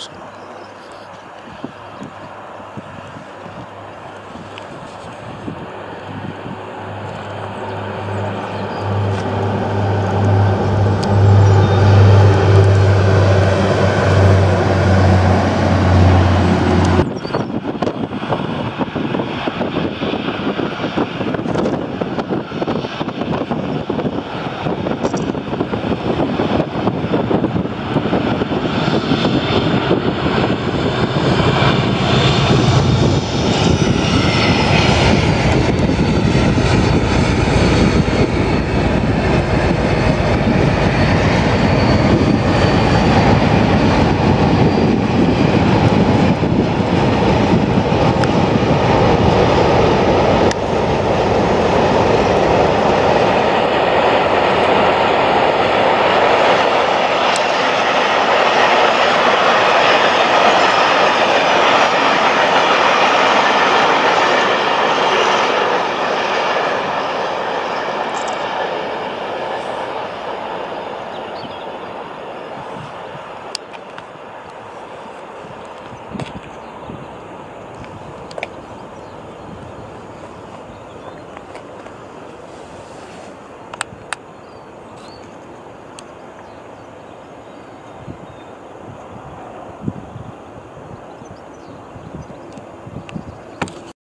persona.